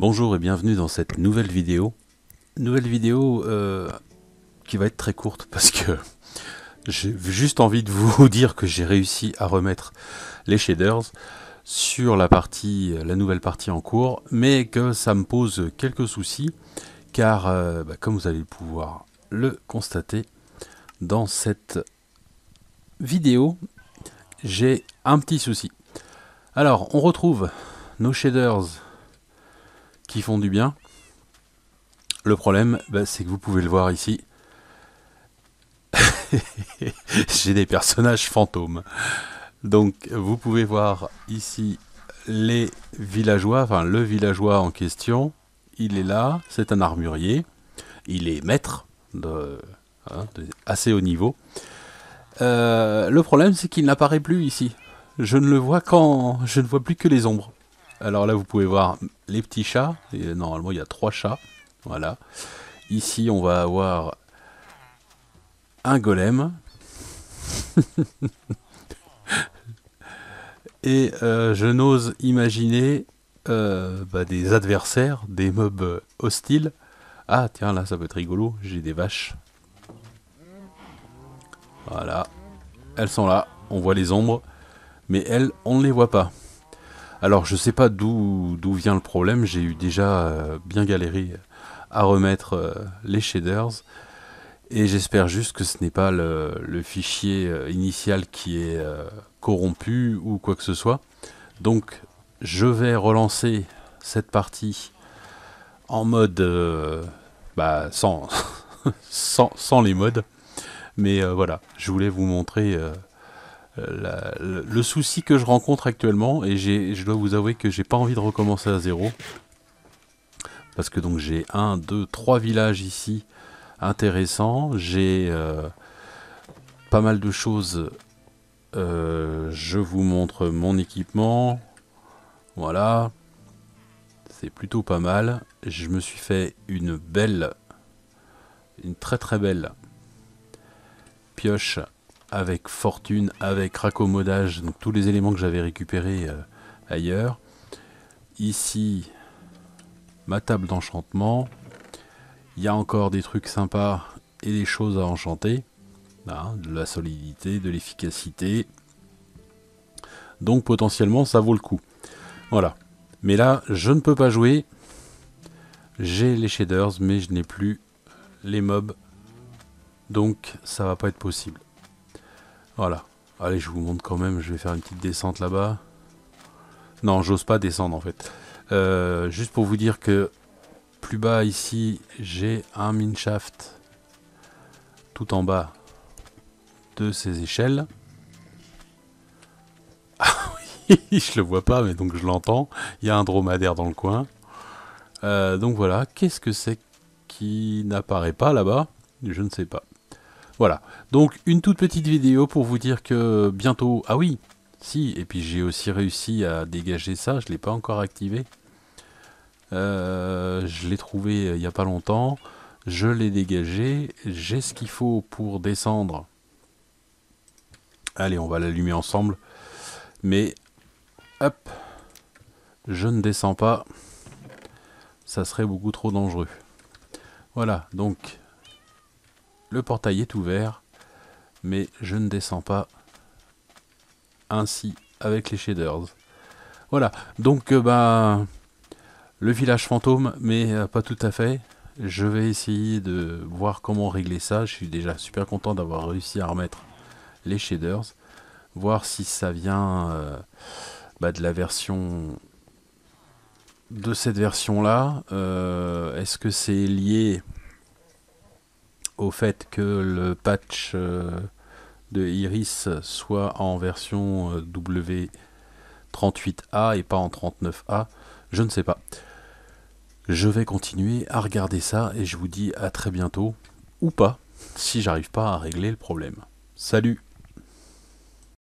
Bonjour et bienvenue dans cette nouvelle vidéo. Nouvelle vidéo euh, qui va être très courte parce que j'ai juste envie de vous dire que j'ai réussi à remettre les shaders sur la partie, la nouvelle partie en cours, mais que ça me pose quelques soucis car euh, bah, comme vous allez pouvoir le constater dans cette vidéo, j'ai un petit souci. Alors, on retrouve nos shaders qui font du bien. Le problème, bah, c'est que vous pouvez le voir ici. J'ai des personnages fantômes. Donc, vous pouvez voir ici les villageois, enfin le villageois en question. Il est là, c'est un armurier. Il est maître, de, hein, assez haut niveau. Euh, le problème, c'est qu'il n'apparaît plus ici. Je ne le vois quand je ne vois plus que les ombres. Alors là, vous pouvez voir les petits chats. Et normalement, il y a trois chats. Voilà. Ici, on va avoir un golem. Et euh, je n'ose imaginer euh, bah, des adversaires, des mobs hostiles. Ah, tiens, là, ça peut être rigolo. J'ai des vaches. Voilà. Elles sont là. On voit les ombres. Mais elles, on ne les voit pas. Alors je sais pas d'où vient le problème, j'ai eu déjà euh, bien galéré à remettre euh, les shaders. Et j'espère juste que ce n'est pas le, fichier euh, initial qui est corrompu ou quoi que ce soit. Donc je vais relancer cette partie en mode bah, sans, sans, sans, les modes. Mais voilà. Je voulais vous montrer le, souci que je rencontre actuellement, et je dois vous avouer que j'ai pas envie de recommencer à zéro, parce que donc j'ai un, deux, trois villages ici intéressants, j'ai euh, pas mal de choses. Euh, je vous montre mon équipement, voilà, c'est plutôt pas mal. Je me suis fait une belle, une très très belle pioche avec fortune, avec raccommodage, donc tous les éléments que j'avais récupérés euh, ailleurs. Ici, ma table d'enchantement. Il y a encore des trucs sympas et des choses à enchanter. de la solidité, de l'efficacité. Donc potentiellement ça vaut le coup. Voilà. Mais là, je ne peux pas jouer. J'ai les shaders, mais je n'ai plus les mobs. Donc ça va pas être possible. Voilà. Allez, je vous montre quand même. Je vais faire une petite descente là-bas. Non, j'ose pas descendre en fait. Euh, juste pour vous dire que plus bas ici, j'ai un mineshaft tout en bas de ces échelles. Ah oui, je le vois pas, mais donc je l'entends. Il y a un dromadaire dans le coin. Euh, donc voilà, qu'est-ce que c'est qui n'apparaît pas là-bas? Je ne sais pas. Voilà, donc une toute petite vidéo pour vous dire que bientôt... Ah oui, si, et puis j'ai aussi réussi à dégager ça, je ne l'ai pas encore activé. Euh, je l'ai trouvé euh, il n'y a pas longtemps, je l'ai dégagé, j'ai ce qu'il faut pour descendre. Allez, on va l'allumer ensemble. Mais, hop, je ne descends pas, ça serait beaucoup trop dangereux. Voilà, donc le portail est ouvert, mais je ne descends pas ainsi avec les shaders. Voilà, donc euh, bah, le village fantôme, mais euh, pas tout à fait. Je vais essayer de voir comment régler ça. Je suis déjà super content d'avoir réussi à remettre les shaders. Voir si ça vient euh, bah, de la version de cette version là. Est-ce que c'est lié au fait que le patch euh, de Iris soit en version euh, W38A et pas en 39A, je ne sais pas. Je vais continuer à regarder ça et je vous dis à très bientôt, ou pas, si j'arrive pas à régler le problème. Salut